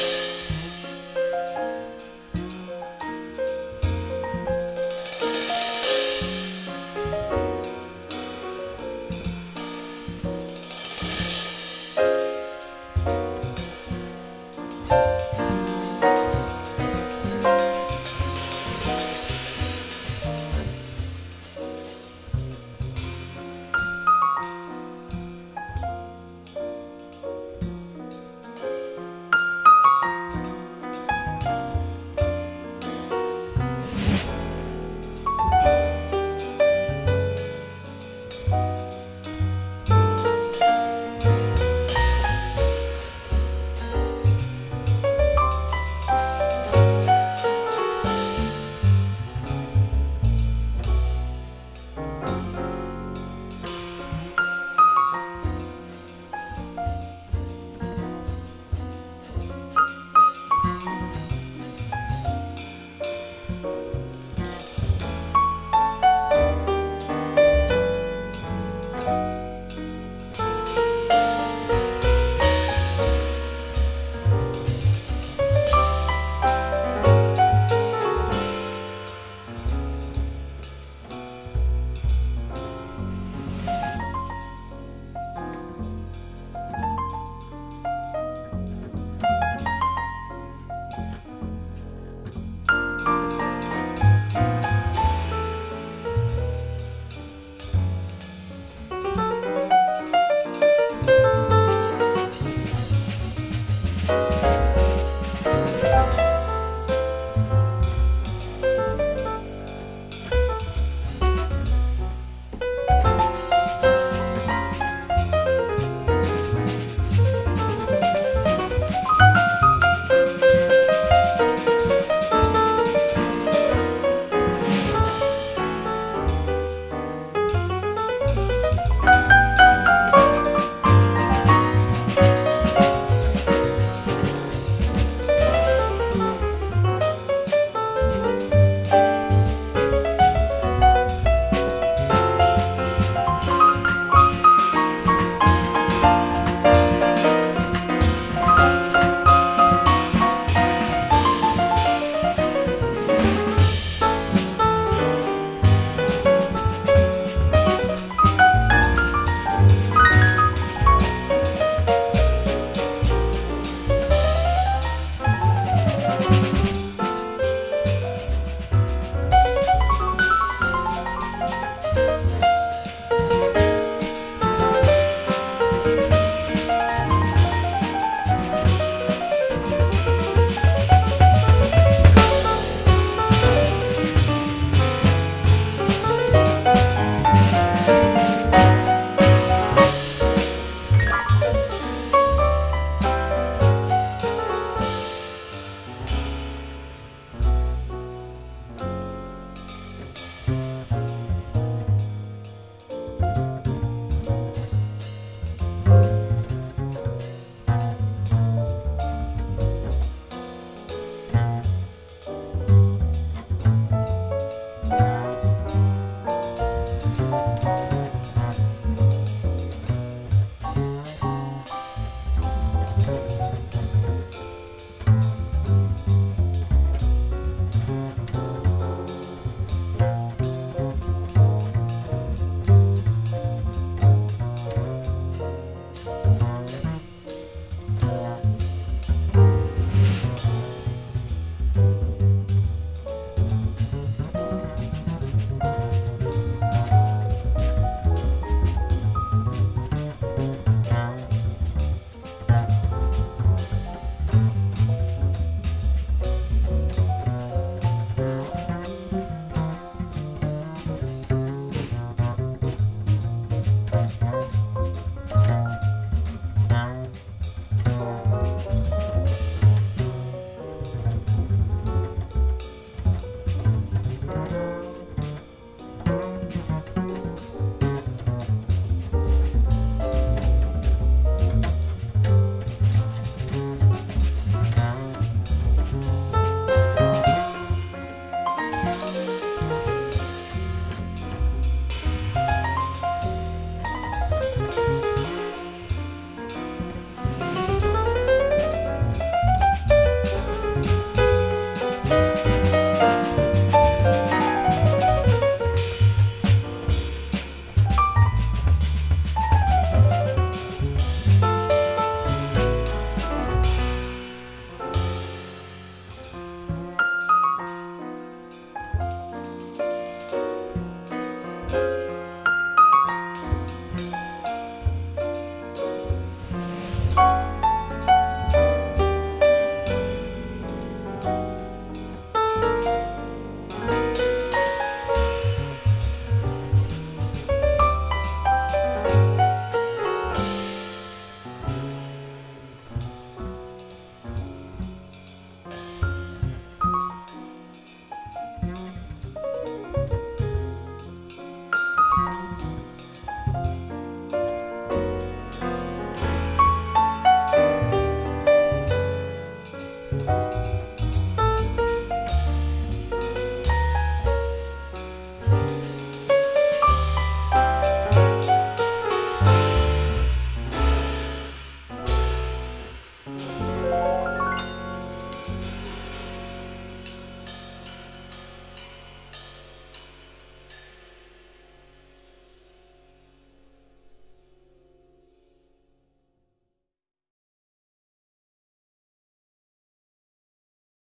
you